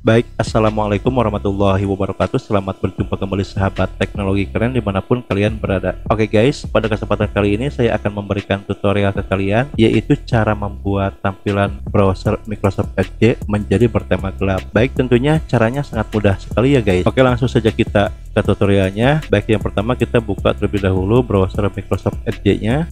Baik, Assalamualaikum warahmatullahi wabarakatuh. Selamat berjumpa kembali sahabat teknologi keren di mana pun kalian berada. Oke guys, pada kesempatan kali ini saya akan memberikan tutorial ke kalian Yaitu cara membuat tampilan browser Microsoft Edge menjadi bertema gelap. Baik, tentunya caranya sangat mudah sekali ya guys. Oke, langsung saja kita ke tutorialnya. Baik, yang pertama kita buka terlebih dahulu browser Microsoft Edge nya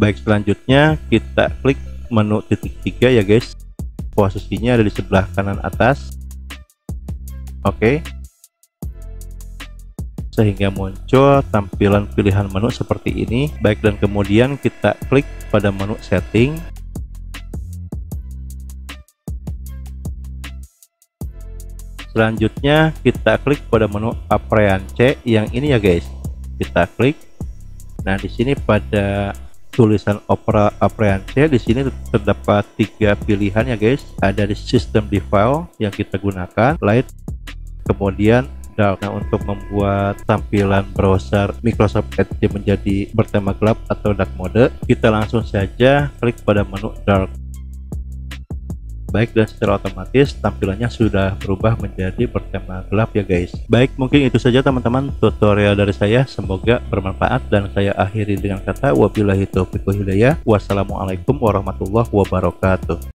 baik selanjutnya kita klik menu titik tiga ya guys. Posisinya ada di sebelah kanan atas. Oke. Okay. sehingga muncul tampilan pilihan menu seperti ini. Baik dan kemudian kita klik pada menu setting. Selanjutnya kita klik pada menu appreance yang ini ya guys. Kita klik. Nah di sini pada tulisan Opera Apprehensia di sini terdapat tiga pilihan ya guys. Ada di sistem default yang kita gunakan light kemudian dark. Nah untuk membuat tampilan browser Microsoft Edge menjadi bertema gelap atau dark mode kita langsung saja klik pada menu dark baik dan secara otomatis tampilannya sudah berubah menjadi bertema gelap ya guys. Baik mungkin itu saja teman-teman tutorial dari saya. Semoga bermanfaat dan saya akhiri dengan kata wabillahi taufiq hidayah. Wassalamualaikum warahmatullahi wabarakatuh